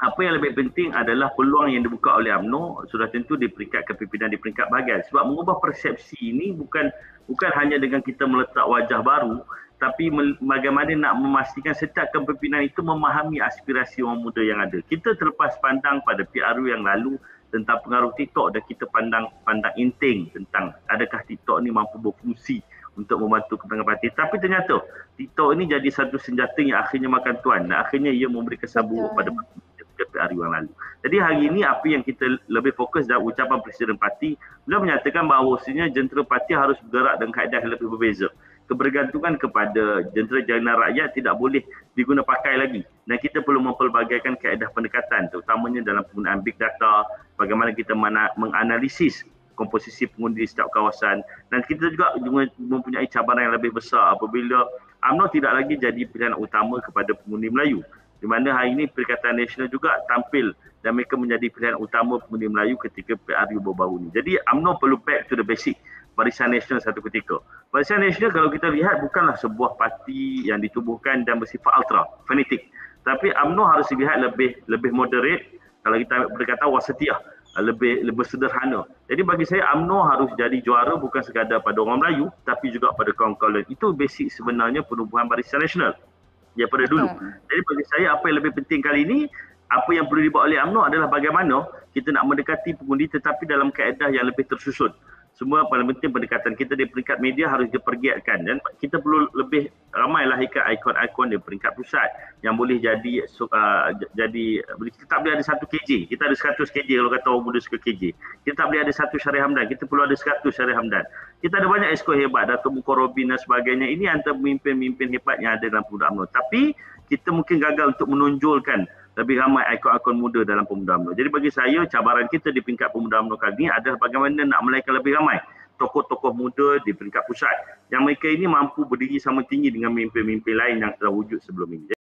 apa yang lebih penting adalah peluang yang dibuka oleh UMNO sudah tentu di peringkat kepimpinan di peringkat bahagian sebab mengubah persepsi ini bukan bukan hanya dengan kita meletak wajah baru tapi bagaimana nak memastikan setiap kepimpinan itu memahami aspirasi orang muda yang ada. Kita terlepas pandang pada PRU yang lalu tentang pengaruh TikTok dan kita pandang pandang inting tentang adakah TikTok ni mampu berfungsi untuk membantu kepentingan parti. Tapi ternyata TikTok ini jadi satu senjata yang akhirnya makan tuan dan akhirnya ia memberi kesan buruk pada parti PRU yang lalu. Jadi hari ini apa yang kita lebih fokus dalam ucapan Presiden Parti, beliau menyatakan bahawa bahawasanya jentera parti harus bergerak dengan kaedah yang lebih berbeza. Kebergantungan kepada jentera jalanan rakyat tidak boleh diguna pakai lagi. Dan kita perlu mempelbagaikan kaedah pendekatan terutamanya dalam penggunaan big data, bagaimana kita menganalisis komposisi pengundi di setiap kawasan dan kita juga mempunyai cabaran yang lebih besar apabila UMNO tidak lagi jadi pilihan utama kepada pengundi Melayu di mana hari ini Perikatan Nasional juga tampil dan mereka menjadi pilihan utama pengundi Melayu ketika PRU baru-baru ini. Jadi UMNO perlu back to the basic Barisan Nasional satu ketika. Barisan Nasional kalau kita lihat bukanlah sebuah parti yang ditubuhkan dan bersifat ultra, fanatik. Tapi UMNO harus dilihat lebih lebih moderate kalau kita berkata wasatiyah lebih lebih sederhana. Jadi bagi saya UMNO harus jadi juara bukan sekadar pada orang Melayu tapi juga pada kaum-kaum lain. Itu basic sebenarnya penubuhan Barisan Nasional daripada dulu. Jadi bagi saya apa yang lebih penting kali ini, apa yang perlu dibuat oleh UMNO adalah bagaimana kita nak mendekati pengundi tetapi dalam kaedah yang lebih tersusun semua paling penting pendekatan kita di peringkat media harus dipergiatkan dan kita perlu lebih ramai lahirkan ikon-ikon di peringkat pusat yang boleh jadi uh, jadi kita tak boleh ada satu KJ kita ada 100 KJ kalau kata orang muda suka KJ kita tak boleh ada satu Syarif Hamdan. Kita perlu ada 100 Syarif Hamdan. Kita ada banyak esko hebat Datuk Mukorobin dan sebagainya. Ini antara pemimpin-pemimpin hebat yang ada dalam pemuda UMNO. Tapi kita mungkin gagal untuk menonjolkan lebih ramai ikon-ikon muda dalam pemuda UMNO. Jadi bagi saya cabaran kita di peringkat pemuda UMNO kali ini adalah bagaimana nak melahirkan lebih ramai tokoh-tokoh muda di peringkat pusat yang mereka ini mampu berdiri sama tinggi dengan mimpi-mimpi lain yang telah wujud sebelum ini.